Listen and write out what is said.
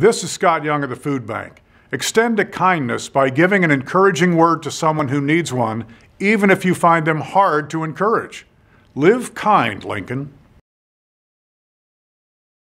This is Scott Young of the Food Bank. Extend a kindness by giving an encouraging word to someone who needs one, even if you find them hard to encourage. Live kind, Lincoln.